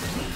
team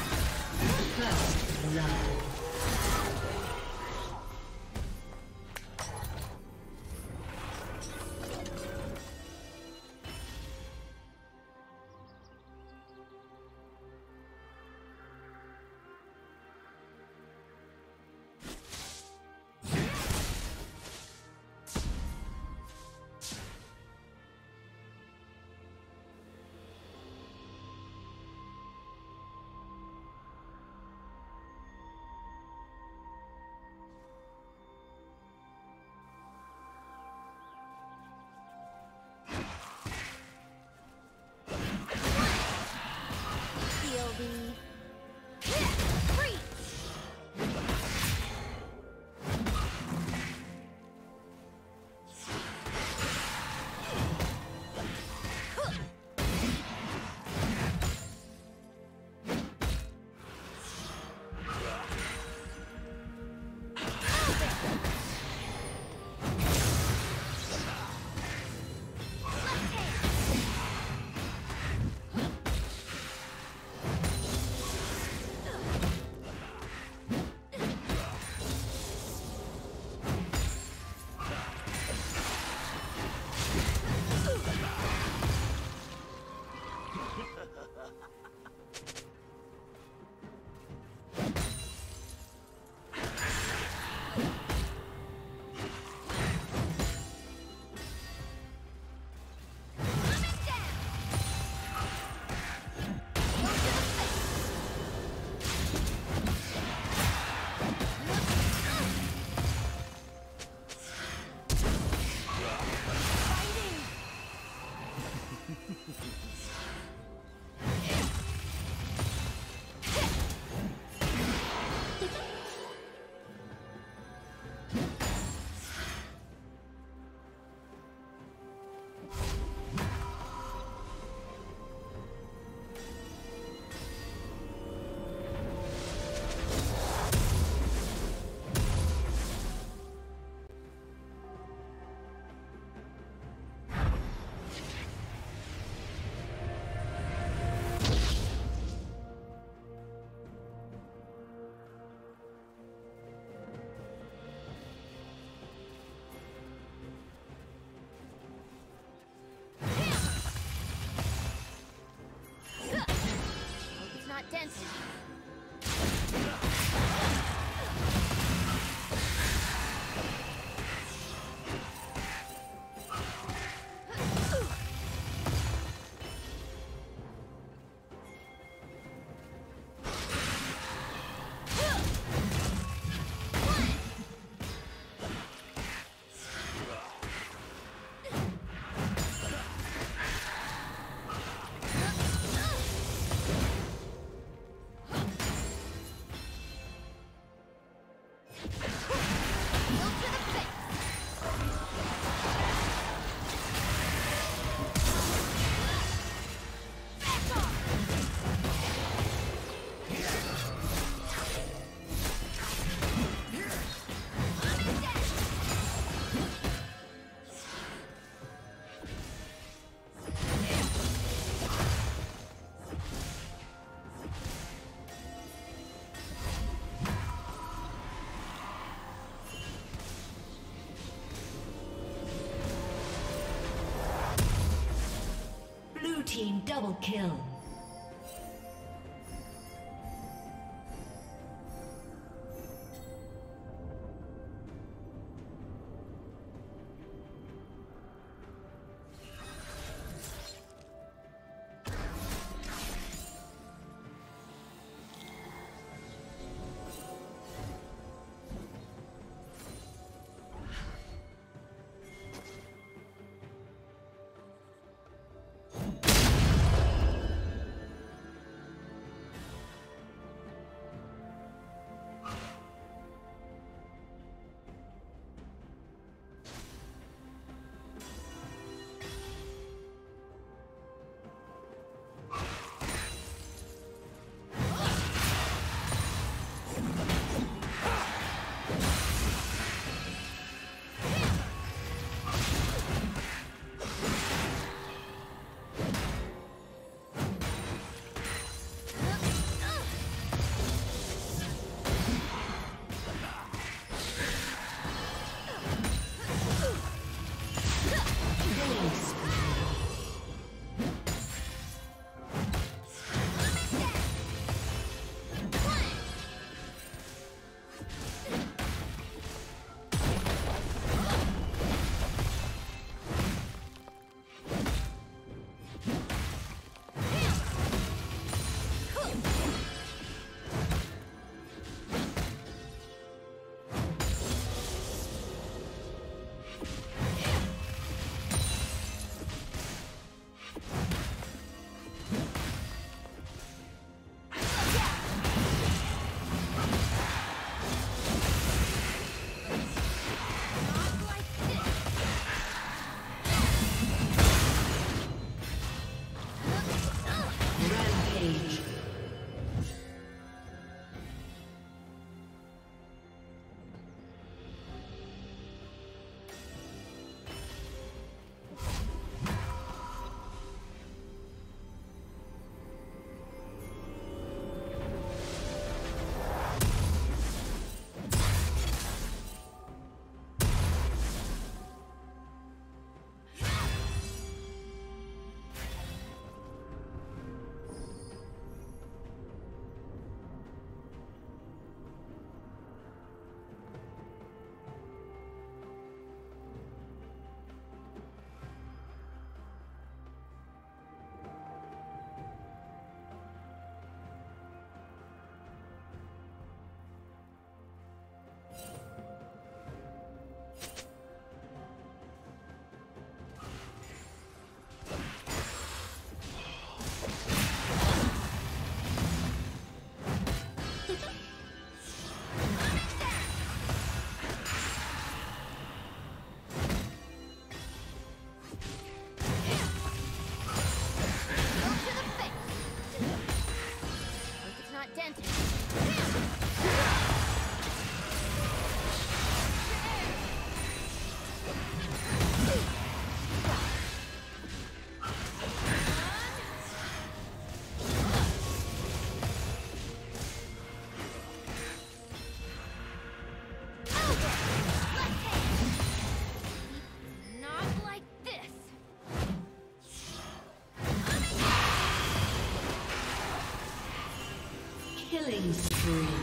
Killing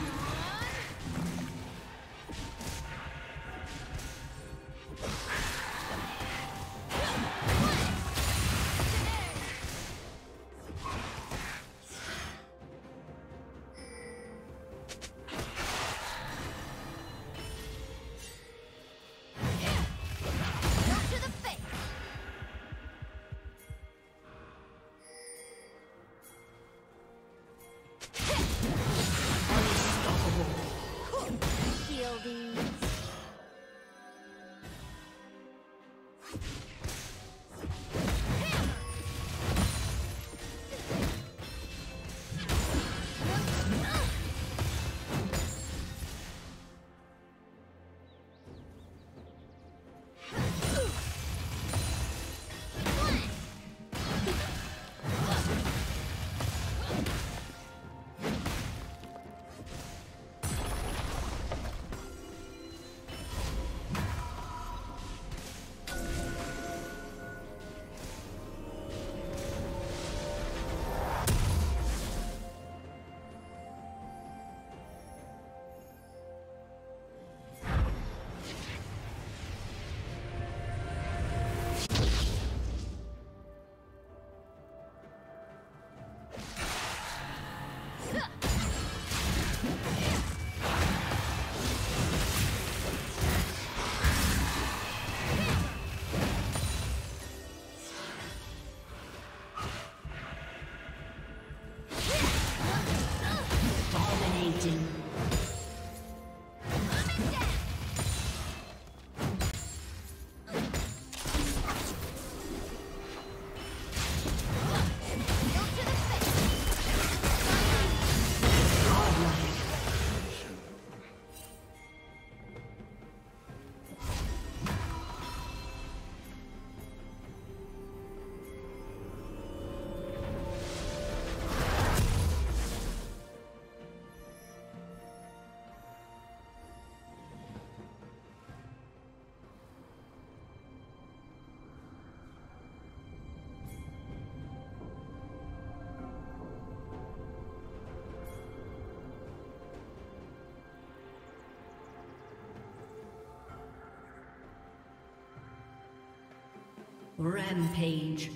Rampage.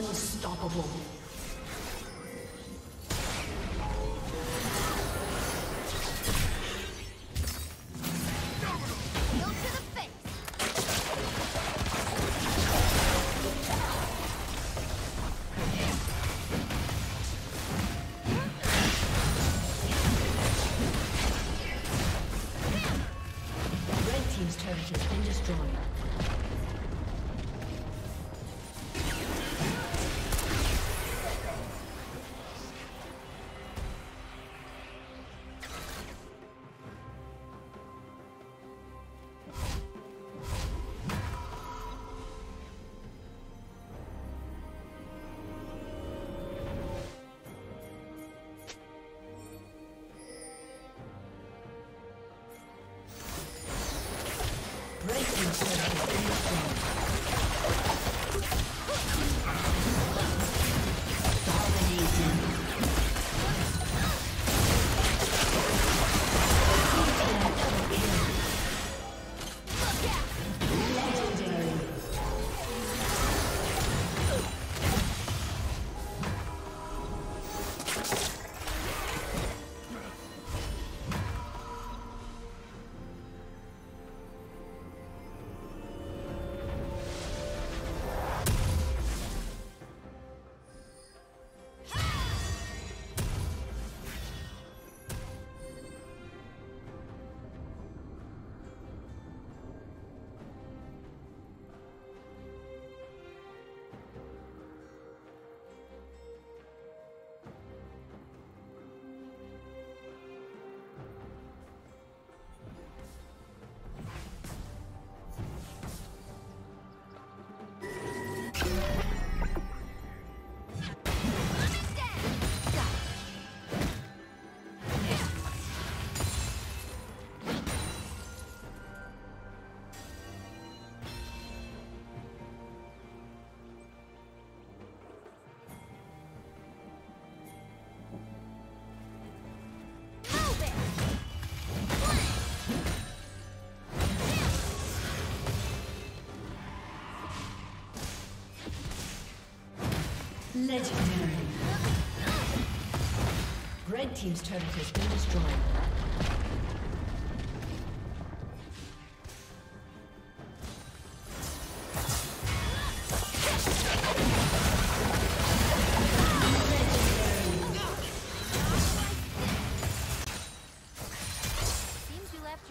Unstoppable. Legendary. Red Team's turret has been destroyed. Seems you left